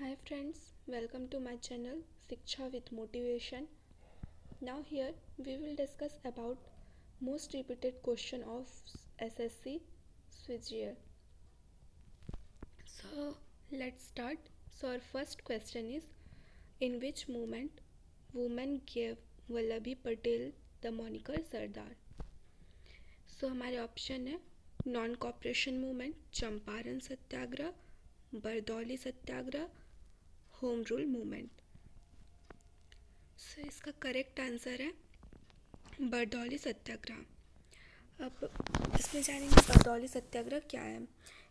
Hi friends welcome to my channel Shiksha with motivation now here we will discuss about most repeated question of SSC स्विजियर so let's start so our first question is in which moment women gave Vallabhbhai Patel the moniker Sardar so हमारे option है non cooperation movement Champaran Satyagraha Bardoli Satyagraha home rule movement so इसका correct answer है बरदौली सत्याग्रह अब इसमें जानेंगे बरदौली सत्याग्रह क्या है।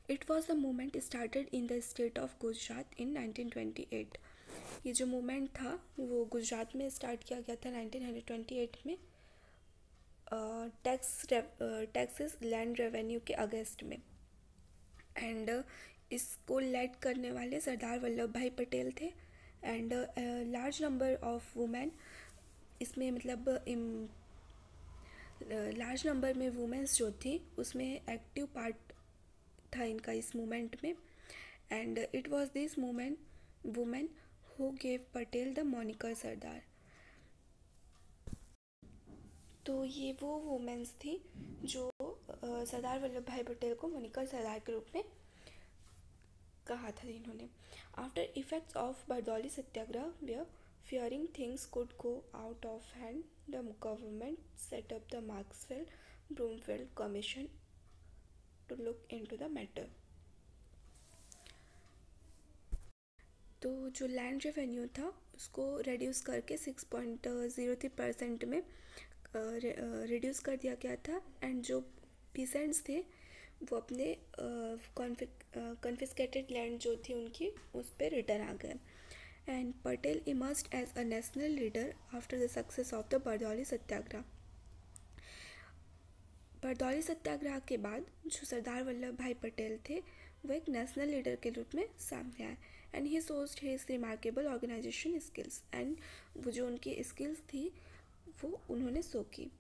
It was a movement started in the state of Gujarat in 1928 ये जो मूवमेंट था, वो गुजरात में स्टार्ट किया गया था 1928 में। टैक्स टैक्सेस लैंड रेवेन्यू के अगेंस्ट में। एंड इसको लेड करने वाले सरदार वल्लभ भाई पटेल थे and large number of women इसमें मतलब लार्ज नंबर में वुमेंस जो थी, उसमें एक्टिव पार्ट था इनका इस मूवमेंट में and it was this movement women who gave Patel the moniker Sardar. तो ये वो वुमेंस थी जो सरदार वल्लभ भाई पटेल को मोनिकर सरदार के रूप में कहा था इन्होंने। After effects of Bardoli Satyagraha we fearing things could go out of hand the government set up the Maxwell Broomfield commission to look into the matter तो जो लैंड रेवेन्यू था, उसको रेड्यूस करके six point zero three percent में reduce कर दिया गया था। एंड जो पीसेंट्स थे वो अपने कन्फिस्केटेड लैंड जो थी उनकी, उस पर रिटर्न आ गए। And Patel emerged as a national leader after the success of the Bardoli Satyagraha Bardoli Satyagraha के बाद जो सरदार वल्लभ भाई पटेल थे, वो एक नेशनल लीडर के रूप में सामने आए। And he showed his remarkable organisation skills and वो जो उनकी स्किल्स थी, वो उन्होंने सो की।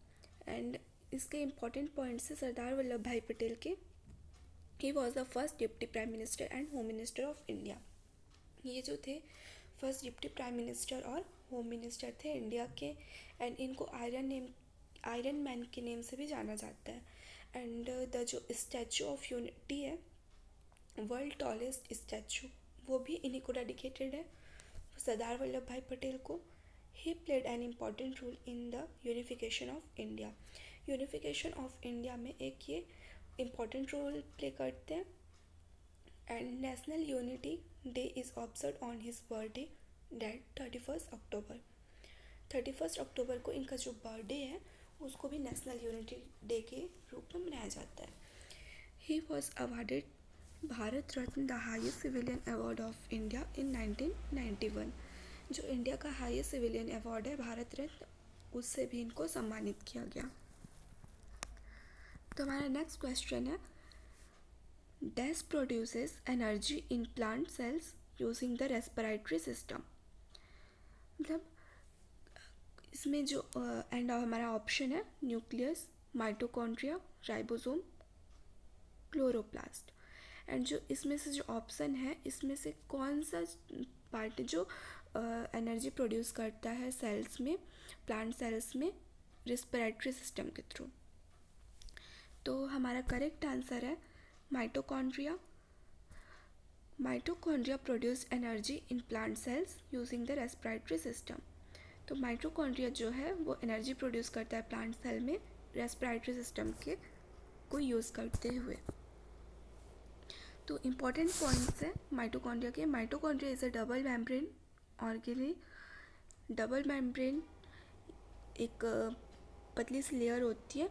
एंड इसके इंपॉर्टेंट पॉइंट्स है सरदार वल्लभ भाई पटेल के he was the first deputy prime minister and home minister of India ये जो थे फ़र्स्ट डिप्टी प्राइम मिनिस्टर और होम मिनिस्टर थे इंडिया के एंड इनको आयरन नेम आयरन मैन के नेम से भी जाना जाता है. एंड द जो स्टैचू ऑफ़ यूनिटी है वर्ल्ड टॉलेस्ट स्टैचू वो भी इन्हीं को डेडिकेटेड है. सरदार वल्लभ भाई पटेल को he played an important role in the unification of India. Unification of India में एक ये इंपॉर्टेंट रोल प्ले करते हैं। And national unity day is observe on his birthday date thirty first October thirty first October को इनका जो birthday है, उसको भी नेशनल यूनिटी डे के रूप में मनाया जाता है। He was awarded Bharat Ratna the highest civilian award of India in 1991 जो इंडिया का हाईएस्ट सिविलियन अवार्ड है, भारत रत्न, उससे भी इनको सम्मानित किया गया। तो हमारा नेक्स्ट क्वेश्चन है। Dash produces energy in plant cells using the respiratory system मतलब इसमें जो एंड uh, हमारा ऑप्शन है nucleus mitochondria ribosome chloroplast and जो इसमें से जो ऑप्शन है इसमें से कौन सा पार्ट जो एनर्जी uh, प्रोड्यूस करता है सेल्स में प्लांट सेल्स में रिस्पिरेटरी सिस्टम के थ्रू तो हमारा करेक्ट आंसर है mitochondria mitochondria produce energy in plant cells using the respiratory system तो माइटोकॉन्ड्रिया जो है, वो एनर्जी प्रोड्यूस करता है प्लांट सेल में रेस्पिरेटरी सिस्टम के को यूज़ करते हुए. तो इंपॉर्टेंट पॉइंट्स है माइटोकॉन्ड्रिया के. Mitochondria is a double membrane organelle double membrane एक पतली सी लेयर होती है।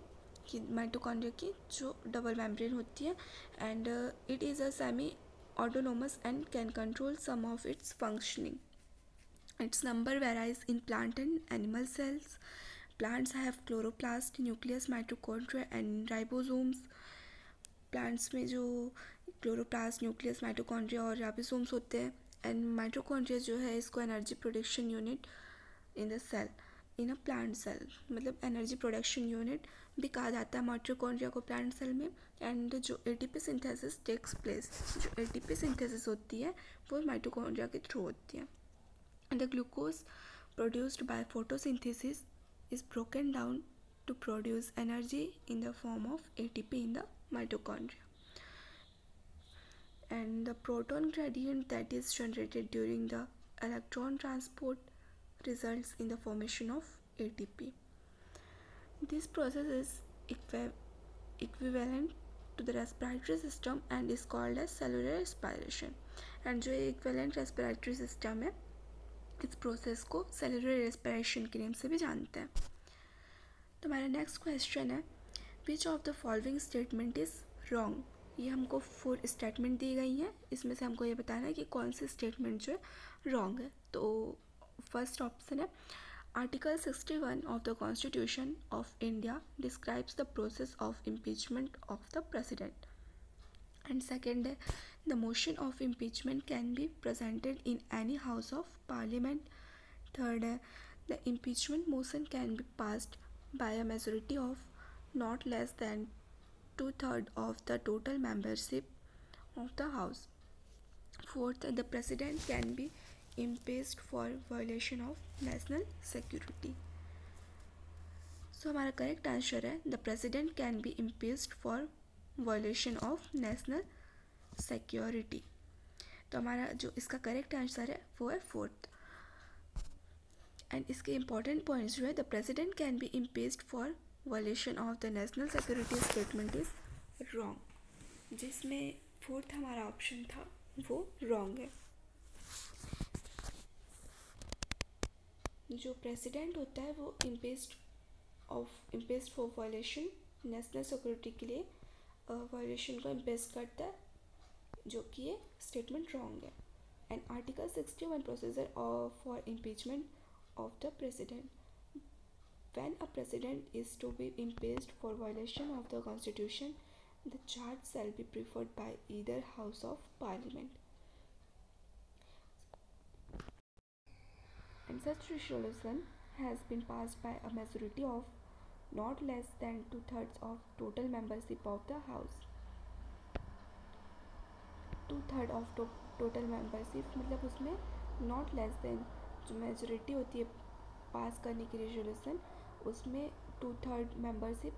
कि माइटोकॉन्ड्रिया की, जो डबल मेम्ब्रेन होती है and it is a semi autonomous and can control some of its functioning its number varies in plant and animal cells. Plants have chloroplast, nucleus, mitochondria, and ribosomes. Plants में जो chloroplast nucleus mitochondria और ribosomes होते हैं and mitochondria जो है इसको energy production unit in the cell in a plant cell मतलब energy production unit भी कहा जाता है मोट्रोकोन्ड्रिया को प्लांट सेल में एंड जो A T P synthesis takes place जो पी सिंथेसिस होती है, वो माइट्रोकोन्ड्रिया के थ्रू होती है। And the glucose produced by photosynthesis is broken down to produce energy in the form of A T P in the mitochondria and the proton gradient that is generated during the electron transport result in the formation of A T P This process is equi equivalent to the respiratory system and is called as cellular respiration. And जो equivalent respiratory system है, इस process को cellular respiration के name से भी जानते हैं। तो हमारा नेक्स्ट क्वेश्चन है which of the following statement is wrong ये हमको फोर स्टेटमेंट दी गई हैं। इसमें से हमको ये बताना है कि कौन सी स्टेटमेंट जो है रॉन्ग है। तो फ़र्स्ट ऑप्शन है Article 61 of the Constitution of India describes the process of impeachment of the president. And second, the motion of impeachment can be presented in any house of parliament. Third, the impeachment motion can be passed by a majority of not less than two-thirds of the total membership of the house. Fourth, the president can be impeached for violation of national security. So, हमारा correct answer है the president can be impeached for violation of national security तो हमारा जो इसका correct answer है, वो है fourth and इसके इंपॉर्टेंट पॉइंट्स जो है the president can be impeached for violation of the national security statement is wrong जिसमें फोर्थ हमारा ऑप्शन था, वो रॉन्ग है. जो प्रेसिडेंट होता है वो impeached of impeached for violation national security के लिए वायलेशन को इम्पेस्ट करता है, जो कि ये स्टेटमेंट रॉन्ग है. And article sixty one procedure for impeachment of the president when a president is to be impeached for violation of the constitution the charge shall be preferred by either house of parliament And such resolution has been passed by a majority of not less than two thirds of total membership of the house. Two third of total membership मतलब उसमें not less than जो majority होती है pass करने की resolution उसमें two third membership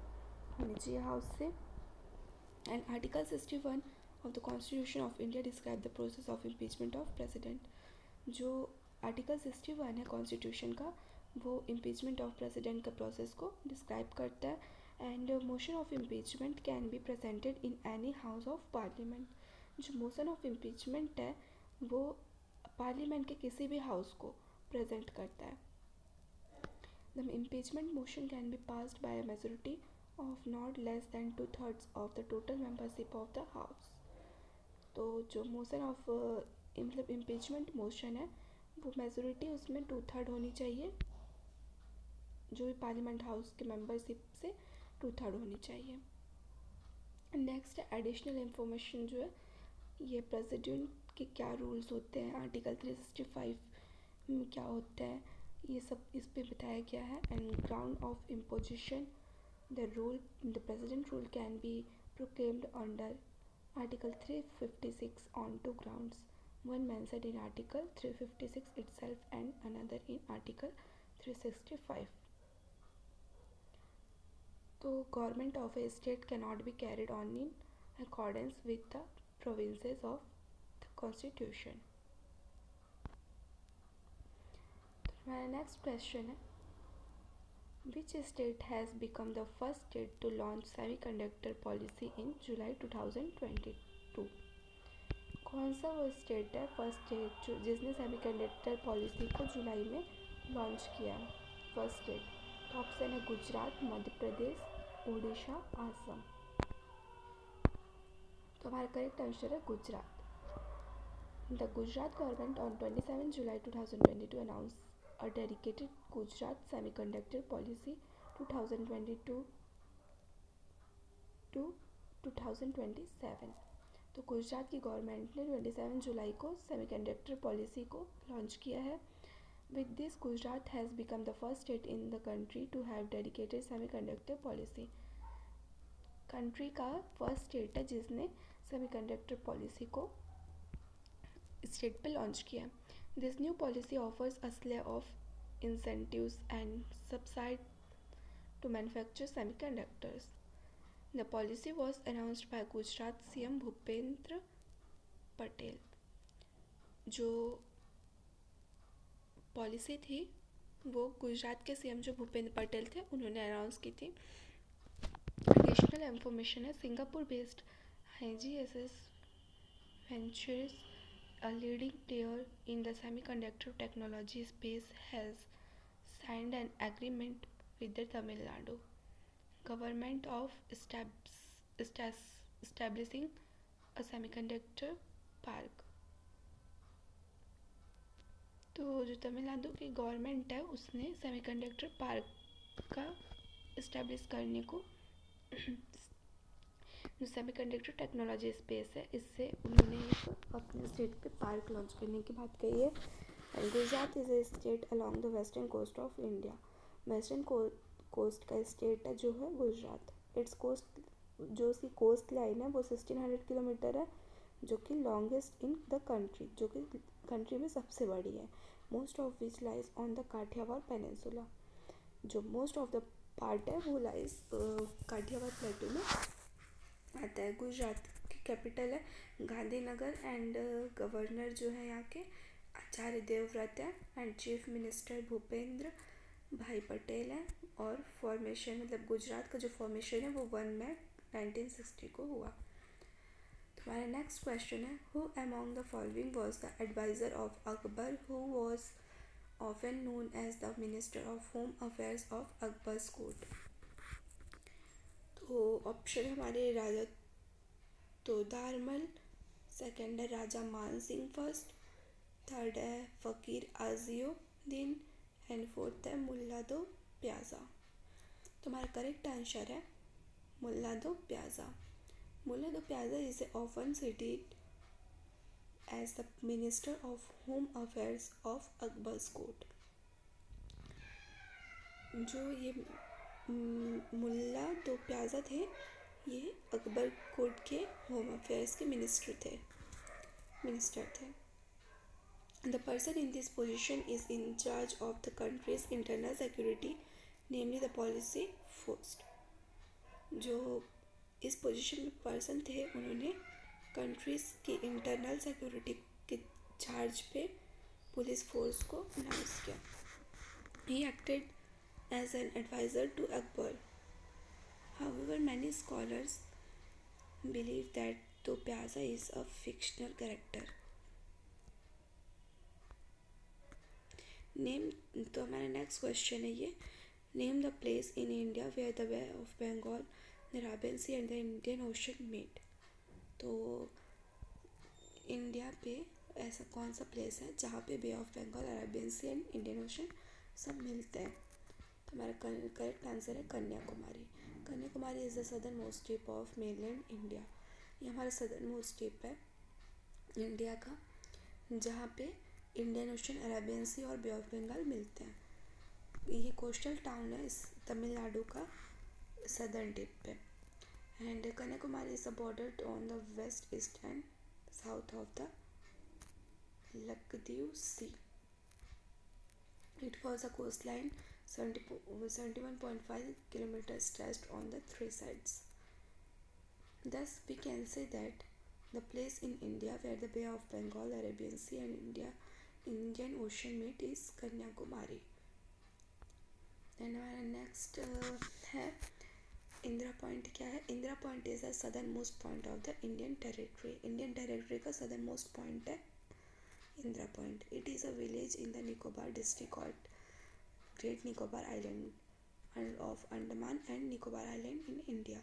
होनी चाहिए हाउस से and article sixty one of the constitution of India describe the process of impeachment of president जो आर्टिकल सिक्सटी वन है कॉन्स्टिट्यूशन का, वो इम्पीचमेंट ऑफ़ प्रेसिडेंट का प्रोसेस को डिस्क्राइब करता है and motion of impeachment can be presented in any house of parliament जो motion of impeachment है, वो पार्लियामेंट के किसी भी हाउस को प्रेजेंट करता है। The impeachment motion can be passed by a majority of not less than two thirds of the total membership of the house तो जो मोशन ऑफ़ मतलब इम्पीचमेंट मोशन है वो मेजोरिटी उसमें टू थर्ड होनी चाहिए, जो भी पार्लियामेंट हाउस के मेंबरशिप से टू थर्ड होनी चाहिए। नेक्स्ट एडिशनल इंफॉर्मेशन जो है, ये प्रेसिडेंट के क्या रूल्स होते हैं आर्टिकल थ्री सिक्सटी फाइव में क्या होता है, ये सब इस पर बताया गया है। And ground of imposition the rule the president rule can be proclaimed under article 356 on two grounds one mentioned in article 356 itself and another in article 365 तो government of a state cannot be carried on in accordance with the provisions of the constitution हमारा next question है which state has become the first state to launch semiconductor policy in July 2022 कौन सा वो state है? First state जो, जिसने semi conductor policy को जुलाई में लॉन्च किया। फ़र्स्ट स्टेट तो ऑप्शन है गुजरात, मध्य प्रदेश उड़ीसा आसम। तो हमारा करेक्ट आंसर है Gujarat. The Gujarat government on 27 July 2022 announce a dedicated Gujarat Semiconductor Policy 2022 to 2027 तो गुजरात की गवर्नमेंट ने 27 जुलाई को सेमीकंडक्टर पॉलिसी को लॉन्च किया है। With this Gujarat has become the first state in the country to have dedicated semiconductor policy country का first state है जिसने सेमीकंडक्टर पॉलिसी को स्टेट पे लॉन्च किया this new policy offers a slew of incentives and subsidies to manufacture semiconductors the policy was announced by Gujarat CM Bhupendra Patel जो policy थी, वो गुजरात के सीएम जो भूपेंद्र पटेल थे, उन्होंने अनाउंस की थी। एडिशनल इंफॉर्मेशन है Singapore based I G S S ventures a leading player in the semiconductor technology space, has signed an agreement with the Tamil Nadu. Government of establishing a semiconductor park. तो जो तमिलनाडु की government है, उसने semiconductor park का establish करने को जो semiconductor technology space है, इससे उन्होंने अपने स्टेट पे पार्क लॉन्च करने की बात कही है। Gujarat is a state along the western coast of India western coast का स्टेट है, जो है गुजरात। इट्स कोस्ट जो उसकी कोस्ट लाइन है, वो सिक्सटीन हंड्रेड किलोमीटर है, जो कि लॉन्गेस्ट इन द कंट्री जो कि कंट्री में सबसे बड़ी है। Most of which lies on the Kathiawar peninsula जो मोस्ट ऑफ़ द पार्ट है, वो लाइज काठियावाड़ प्लेटू में आता है। गुजरात की कैपिटल है गांधीनगर एंड गवर्नर जो है यहाँ के आचार्य देवव्रत है and chief minister Bhupendra Bhai Patel है और फॉर्मेशन मतलब गुजरात का जो फॉर्मेशन है, वो वन मई 1960 को हुआ। तुम्हारा नेक्स्ट क्वेश्चन है who among the following was the adviser of Akbar who was often known as the minister of home affairs of Akbar's court तो ऑप्शन हमारे राजा तो तोदारमल सेकेंड है राजा मान सिंह फ़र्स्ट थर्ड है Fakir Aziaodin and fourth है मुल्ला दो प्याजा तुम्हारा correct answer है Mulla Do Piyaza Mullah the Piazza is often cited as the minister of home affairs of Akbar's court. जो ये मुल्ला दो प्याजा थे, ये अकबर कोर्ट के होम अफेयर्स के मिनिस्टर थे मिनिस्टर थे। The person in this position is in charge of the country's internal security, namely the policy force. जो इस पोजीशन में पर्सन थे उन्होंने कंट्रीज़ की इंटरनल सिक्योरिटी के चार्ज पे पुलिस फोर्स को अनाउंस किया। He acted as an adviser to Akbar however many scholars believe that Do Piyaza is a fictional character name तो हमारा नेक्स्ट क्वेश्चन है ये. Name the place in India where the bay of Bengal the Arabian sea and the Indian ocean met तो India पे ऐसा कौन सा place है जहाँ पे bay of Bengal Arabian sea and Indian ocean सब मिलते हैं? तो हमारा करेक्ट आंसर है Kanyakumari Kanyakumari is the southern most tip of mainland India ये हमारा सदर्न मोस्ट टिप है इंडिया का, जहाँ पे इंडियन ओशन अरेबियन सी और बे ऑफ़ बंगाल मिलते हैं। ये कोस्टल टाउन है इस तमिलनाडु का सदर टिप पे। And Kanyakumari is a border on the west, east and south of the Laccadive sea. It falls a coast line seventy seventy one point five kilometre stressed on the three sides. Thus we can say that the place in India where the bay of Bengal Arabian sea and India Indian Ocean meet is Kanyakumari. And our next है। Indira point क्या है? Indira point is the southern most point of the Indian territory. Indian territory का southern most point है Indira point. It is a village in the Nicobar district of great Nicobar island of Andaman and Nicobar island in India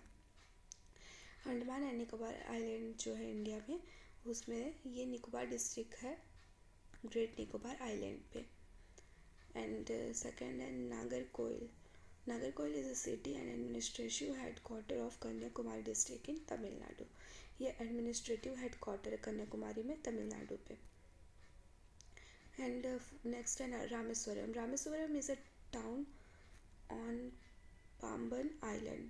Andaman and Nicobar island जो है India में, उसमें ये Nicobar district है। Great Nicobar island पे. And second है Nagercoil Nagarkoil is a city and administrative headquarter of Kanyakumari district in Tamil Nadu. ये administrative headquarter है कन्याकुमारी में तमिलनाडु पे. एंड नेक्स्ट है Rameswaram Rameswaram is a town on Pamban island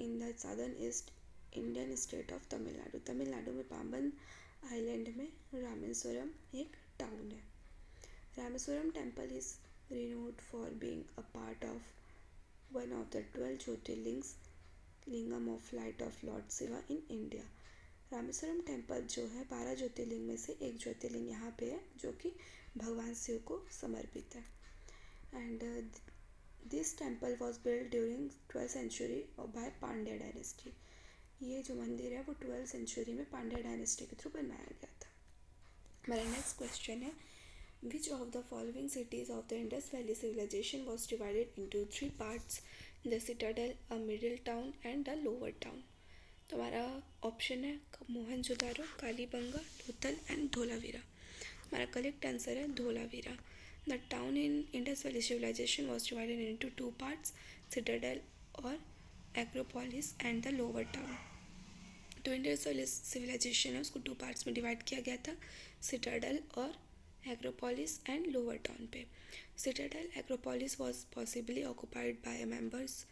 in the southern east Indian state of Tamil Nadu Tamil Nadu में Pamban island में रामेश्वरम एक town है। Rameswaram temple is renowned for being a part of one of the twelve jyotirlingas lingam of light of lord Shiva in India Rameswaram temple जो है, बारह ज्योतिर्लिंग में से एक ज्योतिर्लिंग यहाँ पे है, जो कि भगवान शिव को समर्पित है। And this temple was build during twelfth century by Pandya dynasty ये जो मंदिर है, वो ट्वेल्थ सेंचुरी में पांड्या डायनेस्टी के थ्रू बनाया गया हमारा नेक्स्ट क्वेश्चन है। Which of the following cities of the Indus valley civilization was divided into three parts the citadel a middle town and the lower town तो हमारा ऑप्शन है Mohan Mohenjodaro Kalibangan Lothal and Dholavira. हमारा करेक्ट आंसर है Dholavira. The town in Indus valley civilization was divided into two parts citadel और acropolis and the lower town तो India civilisation है उसको two parts में डिवाइड किया गया था सिटाडल और एग्रोपोलिस एंड लोअर टाउन पे। Citadel acropolis was possibly occupied by members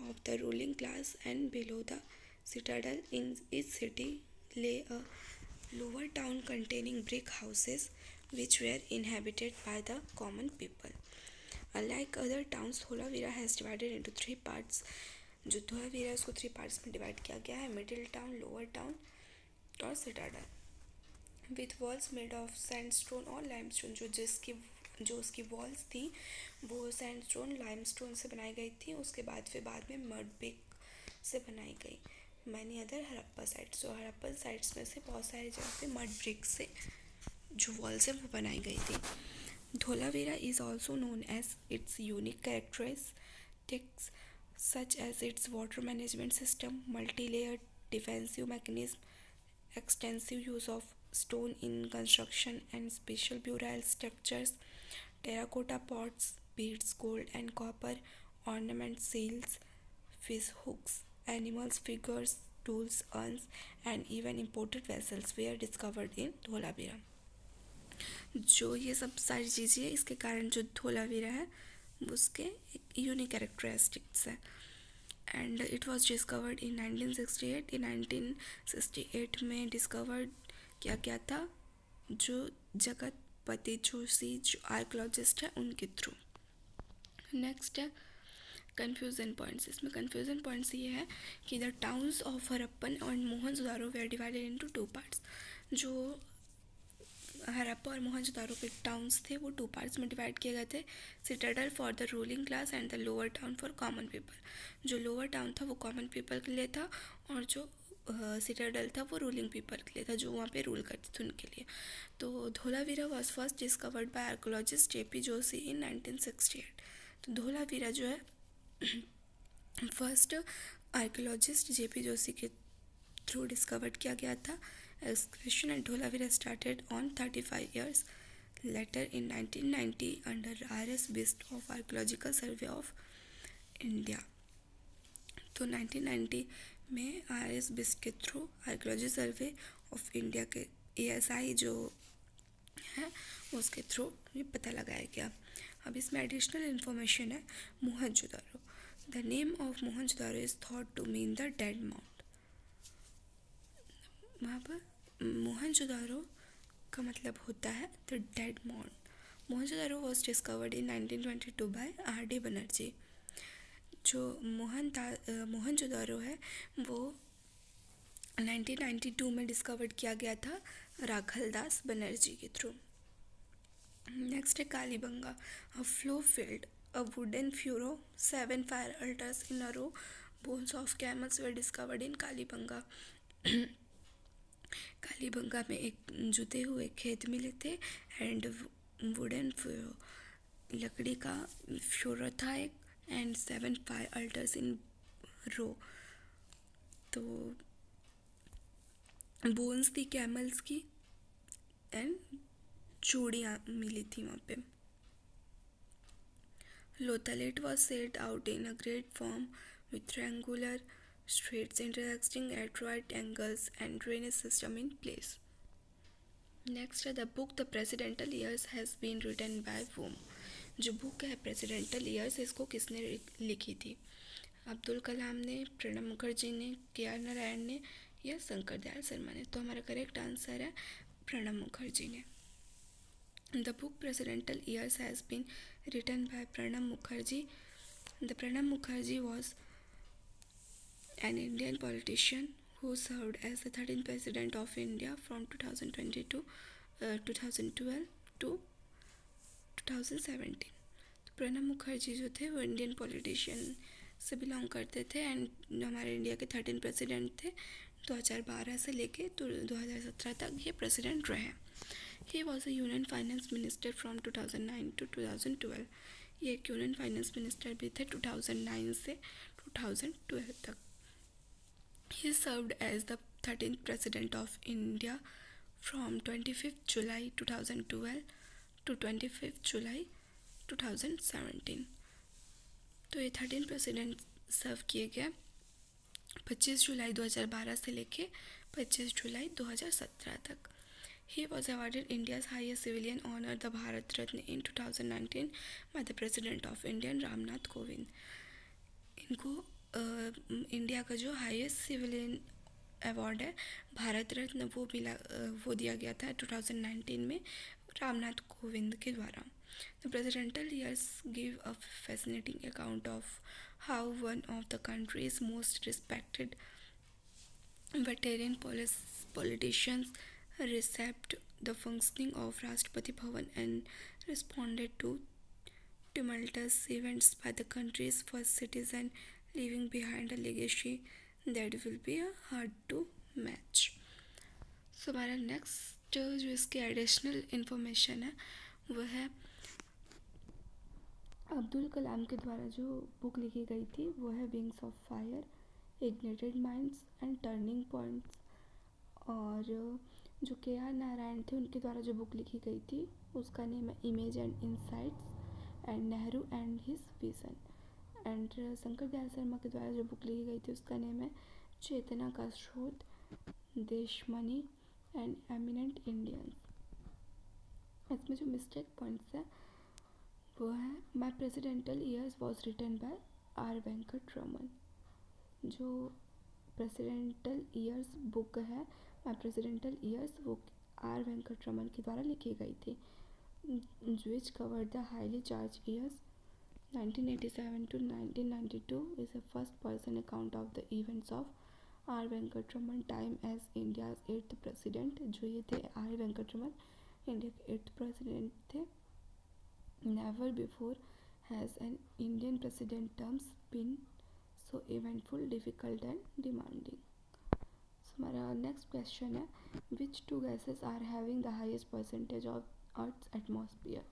of the ruling class and below the citadel in this city lay a lower town containing brick houses which were inhabited by the common people unlike other towns Dholavira has divided into three parts जो धोलावीरा उसको three parts में divide किया गया है middle town lower town और citadel with walls made of sandstone और limestone जो जिसकी, जो उसकी वॉल्स थी, वो सैंडस्टोन लाइमस्टोन से बनाई गई थी, उसके बाद फिर बाद में मड ब्रिक से बनाई गई. मैनी अदर हड़प्पा साइट्स जो हड़प्पा साइट्स में से बहुत सारी जगह पे मड ब्रिक से जो वॉल्स है, वो बनाई गई थी. Dholavira is also known as its unique characteristics such as its water management system multi layer defensive mechanism extensive use of stone in construction and special burial structures terracotta pots beads gold and copper ornament seals fish hooks animals figures tools urns and even imported vessels were are discovered in Dholavira जो ये सब सारी चीज़ें इसके कारण जो धोलावीरा है उसके यूनिक कैरेक्टरिस्टिक्स है। And it was discovered in 1968 in 1968 में डिस्कवर्ड किया गया था? जो जगत पति जोशी जो आर्कोलॉजिस्ट है, उनके थ्रू नेक्स्ट है कन्फ्यूज़न पॉइंट्स इसमें कन्फ्यूज़न पॉइंट्स ये है कि the towns of Harappan and Mohenjodaro were divided into two parts जो हरप्पा और मोहनजोदारो के टाउन्स थे, वो टू पार्ट्स में डिवाइड किए गए थे। Citadel for the ruling class and the lower town for common people जो लोअर टाउन था, वो कॉमन पीपल के लिए था और जो सिटाडल था, वो रूलिंग पीपल के लिए था, जो वहाँ पे रूल करते थे उनके लिए। तो Dholavira was first discovered by archaeologist J P Joshi in 1968 तो धोलावीरा जो है first archaeologist J P Joshi के थ्रू डिस्कवर्ड किया गया था। Excavation at Dholavira started on 35 years later in 1990 under RS Bist of Archaeological Survey of India. तो 1990 में R S Bisht के through archaeology survey of India के ए एस आई जो है, उसके थ्रू ये पता लगाया गया। अब इसमें एडिशनल इन्फॉर्मेशन है Mohenjodaro the name of Mohenjodaro is thought to mean the dead mount वहाँ पर मोहन मोहनजोदारो का मतलब होता है the dead mount Mohenjodaro was discovered in 1922 by R D Banerjee. जो मोहन मोहन मोहनजोदारो है, वो 1992 में डिस्कवर्ड किया गया था राखल दास बनर्जी के थ्रू नेक्स्ट है Kalibanga a plough field a wooden furrow seven fire altars in a row bones of camels were discovered in Kalibanga. Kalibanga में एक जुते हुए खेत मिले थे एंड वुडन लकड़ी का फ्योर था एक and seven five altars in row तो बोन्स थी कैमल्स की एंड चूड़ियाँ मिली थी वहाँ पे। Lothal was set out in a great form with triangular streets intersecting at right angles and drainage system in place. Next, the book The Presidential Years has been written by whom? जो book है presidential years इसको किसने लिखी थी अब्दुल कलाम ने प्रणब मुखर्जी ने के R Narayan ने या शंकर दयाल शर्मा ने तो हमारा करेक्ट आंसर है प्रणब मुखर्जी ने the book presidential years has been written by Pranab Mukherjee the Pranab Mukherjee was an Indian politician who served as the 13th president of India from 2022 uh, 2012 to 2017 तो प्रणब मुखर्जी जो थे वो इंडियन पॉलिटिशियन से belong करते थे and हमारे इंडिया के थर्टीन प्रेसिडेंट थे 2012 से लेके तो 2017 तक ये प्रेसिडेंट रहे। He was a union finance minister from 2009 to 2012 ये एक यूनियन फाइनेंस मिनिस्टर भी थे 2009 से 2012 तक। He served as the 13th President of India from 25th July 2012 to 25th July 2017. तो ये थर्टीन प्रेसिडेंट सर्व किए गए 25 जुलाई 2012 से लेके 25 जुलाई 2017 तक He was awarded India's highest civilian honor, the Bharat Ratna, in 2019 by the President of India, Ramnath Kovind. इनको India का जो हाईएस्ट सिविलियन अवार्ड है, भारत रत्न, वो मिला वो दिया गया था 2019 में रामनाथ कोविंद के द्वारा। The presidential years give a fascinating account of how one of the country's most respected veteran politicians perceived the functioning of Rashtrapati Bhavan and responded to tumultuous events by the country's first citizen leaving behind a legacy that will be a hard to match. So हमारा next जो इसकी additional information है, वो है अब्दुल कलाम के द्वारा जो book लिखी गई थी, वो है wings of fire ignited minds and turning points और, जो के आर नारायण थे, उनके द्वारा जो बुक लिखी गई थी, उसका नेम है image and insights and Nehru and his vision and Shankar Dayal Sharma के द्वारा जो बुक लिखी गई थी, उसका नेम है चेतना ka Srot Deshmani and eminent Indians इसमें जो मिस्टेक पॉइंट्स है, वो है my presidential years was written by R Venkataraman जो प्रेसिडेंटल ईयर्स बुक है माई प्रेसिडेंटल ईयर्स वो आर वेंकट रमन के द्वारा लिखी गई थी। Which cover the highly charged years 1987 to 1992 is a first person account of the events of R Venkataraman time as India's eighth president जो ये थे आर वेंकटरमन इंडिया के एट्थ प्रेसिडेंट थे never before has an Indian president terms been so eventful difficult and demanding हमारा next question है which two gases are having the highest percentage of earth atmosphere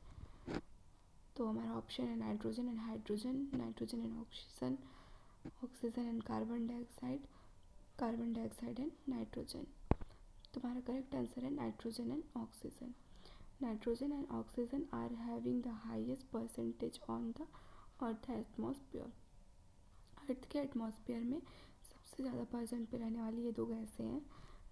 तो हमारा option है nitrogen and hydrogen nitrogen and oxygen oxygen and carbon dioxide carbon dioxide and nitrogen तो हमारा correct answer है nitrogen and oxygen nitrogen and oxygen are having the highest percentage on the earth atmosphere earth के atmosphere में सबसे ज़्यादा percent पे रहने वाली ये दो गैसें हैं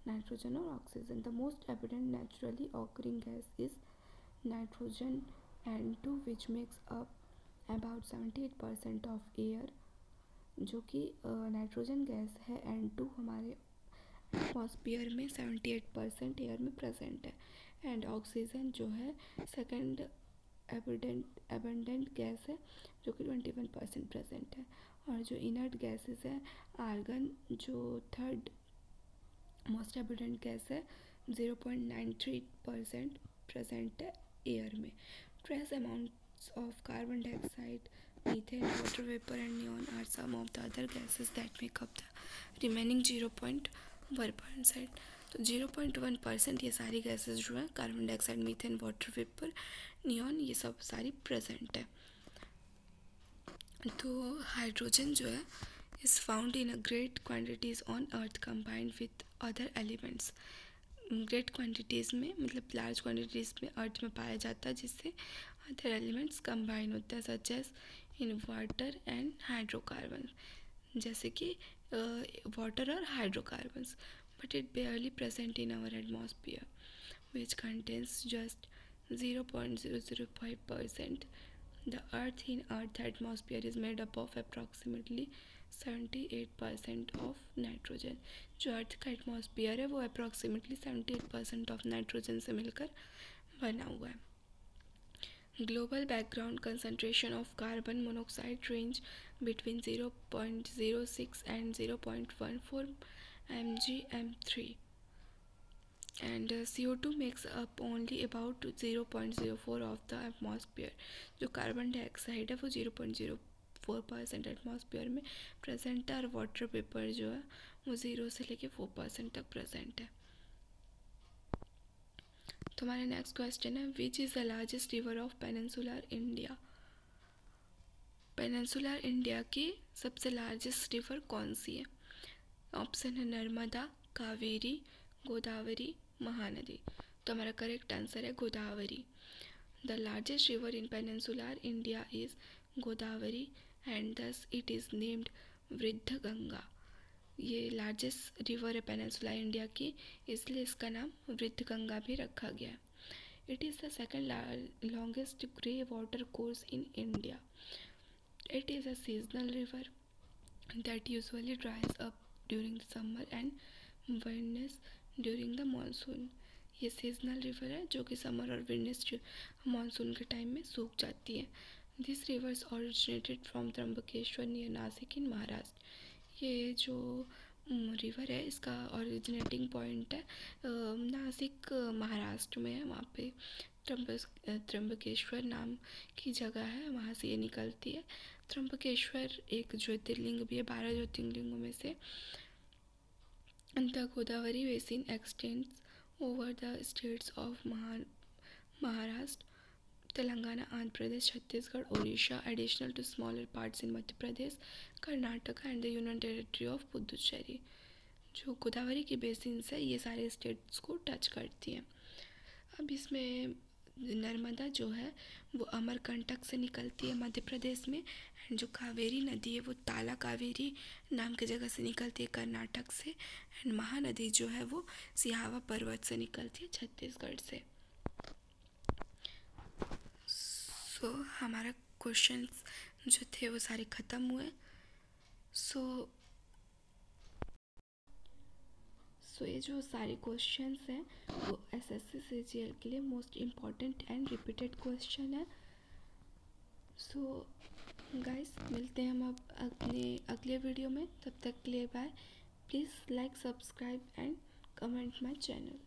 नाइट्रोजन और oxygen the most evident naturally occurring gas is nitrogen N2 which makes up about 78 percent of air जो कि नाइट्रोजन गैस है एन टू हमारे एटमॉस्फियर में 78 परसेंट एयर में प्रेजेंट है. एंड ऑक्सीजन जो है सेकंड एबिडेंट एबेंडेंट गैस है, जो कि 21 परसेंट प्रेजेंट है. और जो इनर्ट गैसेस है आर्गन जो थर्ड मोस्ट एबिडेंट गैस है 0.93 परसेंट प्रेजेंट है एयर में. Trace amounts of carbon dioxide, methane, water vapor and neon are some of the other gases that make up the remaining 0.1 percent. तो 0.1 percent ये सारी gases जो हैं carbon dioxide methane water vapour neon ये सब सारी present है तो हाइड्रोजन जो है is found in a great quantities on earth combined with other elements great quantities में मतलब लार्ज क्वांटिटीज़ में अर्थ में पाया जाता है, जिससे अदर एलिमेंट्स कंबाइन होते हैं such as in water and hydrocarbon जैसे कि वाटर और hydrocarbons but it barely present in our atmosphere which contains just zero point zero zero five percent the earth in earth atmosphere seventy eight percent of nitrogen जो earth का atmosphere है, वो approximately seventy eight percent of nitrogen से मिलकर बना हुआ है। Global background concentration of carbon monoxide range between zero point zero six and zero point one four M G M three and C O two makes up only about zero point zero four of the atmosphere जो carbon dioxide है, वो zero point zero four percent atmosphere में present है और water vapour जो है, वो zero से लेके फोर परसेंट तक प्रेजेंट है। तो हमारा नेक्स्ट क्वेश्चन है which is the largest river of peninsular India peninsular India की सबसे लार्जेस्ट रिवर कौन सी है? ऑप्शन है नर्मदा, कावेरी, गोदावरी, महानदी। तो हमारा करेक्ट आंसर है Godavari. The largest river in peninsular India is Godavari and thus it is named Vriddha Ganga ये लार्जेस्ट रिवर है पेनसुला इंडिया की, इसलिए इसका नाम वृद्ध गंगा भी रखा गया है। It is the second longest grey water course in India it is a seasonal river that usually dries up during the summer and widens during the monsoon ये सीजनल रिवर है जो कि समर और विंडनेस मानसून के time में सूख जाती है। This rivers originated from Trimbakeshwar near Nashik in Maharashtra ये जो रिवर है, इसका ओरिजिनेटिंग पॉइंट है नासिक महाराष्ट्र में है। वहाँ पे त्र्यंबकेश्वर नाम की जगह है। वहाँ से ये निकलती है। त्र्यंबकेश्वर एक ज्योतिर्लिंग भी है, बारह ज्योतिर्लिंगों में से। The Godavari basin extends over the states of Maha, Maharashtra. Telangana, Andhra Pradesh, Chhattisgarh, Odisha additional to smaller parts in Madhya Pradesh, Karnataka and the union territory of Puducherry जो गोदावरी की बेसिन है, ये सारे स्टेट्स को touch करती हैं। अब इसमें नर्मदा जो है, वो अमरकंटक से निकलती है मध्य प्रदेश में एंड जो कावेरी नदी है, वो ताला कावेरी नाम की जगह से निकलती है कर्नाटक से एंड महानदी जो है, वो सिहावा पर्वत से निकलती है छत्तीसगढ़ से। सो so, हमारा क्वेश्चन जो थे वो सारे ख़त्म हुए। सो सो ये जो सारे क्वेश्चन हैं वो S S C G L के लिए most important and repeated question है। सो गाइस मिलते हैं हम अब अपने अगले वीडियो में। तब तक के लिए bye please like subscribe and comment my channel